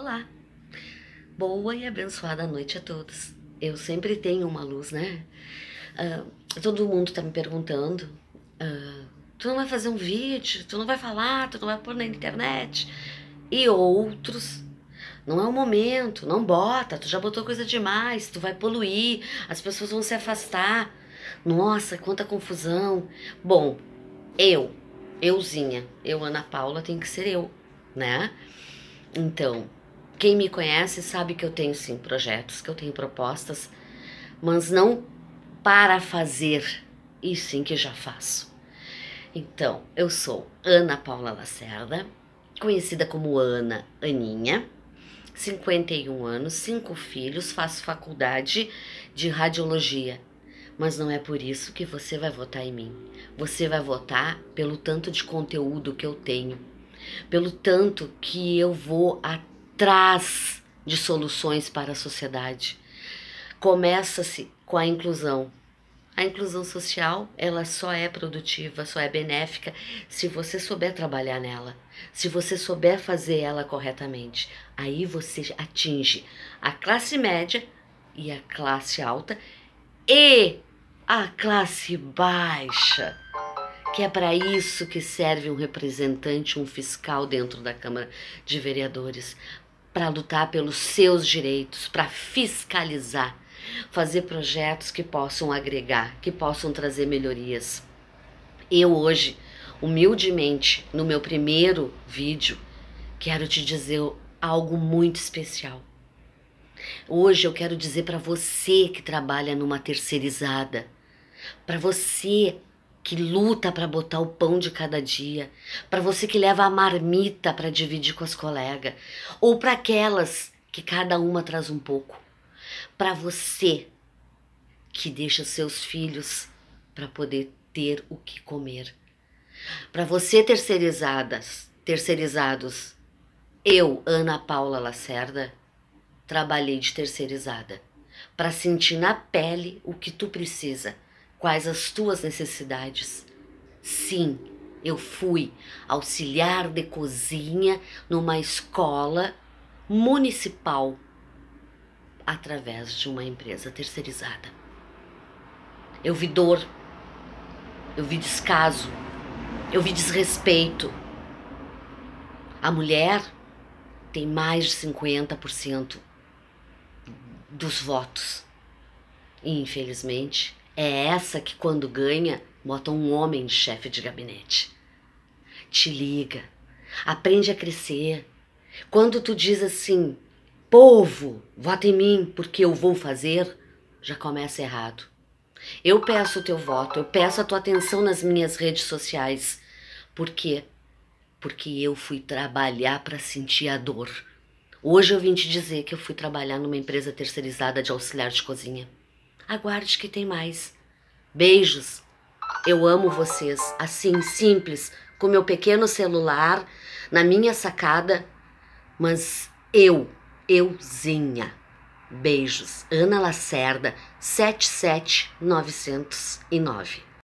Olá! Boa e abençoada noite a todos. Eu sempre tenho uma luz, né? Uh, todo mundo tá me perguntando: uh, tu não vai fazer um vídeo, tu não vai falar, tu não vai pôr na internet. E outros: não é o momento, não bota, tu já botou coisa demais, tu vai poluir, as pessoas vão se afastar. Nossa, quanta confusão. Bom, eu, euzinha, eu, Ana Paula, tem que ser eu, né? Então, quem me conhece sabe que eu tenho sim projetos, que eu tenho propostas, mas não para fazer, e sim que já faço. Então, eu sou Ana Paula Lacerda, conhecida como Ana Aninha, 51 anos, cinco filhos, faço faculdade de radiologia. Mas não é por isso que você vai votar em mim. Você vai votar pelo tanto de conteúdo que eu tenho, pelo tanto que eu vou atrás de soluções para a sociedade. Começa-se com a inclusão. A inclusão social, ela só é produtiva, só é benéfica se você souber trabalhar nela, se você souber fazer ela corretamente. Aí você atinge a classe média e a classe alta e a classe baixa que é para isso que serve um representante, um fiscal dentro da Câmara de Vereadores, para lutar pelos seus direitos, para fiscalizar, fazer projetos que possam agregar, que possam trazer melhorias. Eu hoje, humildemente, no meu primeiro vídeo, quero te dizer algo muito especial. Hoje eu quero dizer para você que trabalha numa terceirizada, para você que luta para botar o pão de cada dia, para você que leva a marmita para dividir com as colegas, ou para aquelas que cada uma traz um pouco, para você que deixa seus filhos para poder ter o que comer. Para você terceirizadas, terceirizados, eu, Ana Paula Lacerda, trabalhei de terceirizada para sentir na pele o que tu precisa quais as tuas necessidades. Sim, eu fui auxiliar de cozinha numa escola municipal através de uma empresa terceirizada. Eu vi dor, eu vi descaso, eu vi desrespeito. A mulher tem mais de 50% dos votos. E, infelizmente, é essa que, quando ganha, bota um homem de chefe de gabinete. Te liga, aprende a crescer. Quando tu diz assim, povo, vota em mim porque eu vou fazer, já começa errado. Eu peço o teu voto, eu peço a tua atenção nas minhas redes sociais. Por quê? Porque eu fui trabalhar para sentir a dor. Hoje eu vim te dizer que eu fui trabalhar numa empresa terceirizada de auxiliar de cozinha. Aguarde que tem mais. Beijos. Eu amo vocês, assim, simples, com meu pequeno celular, na minha sacada, mas eu, euzinha. Beijos. Ana Lacerda, 77909.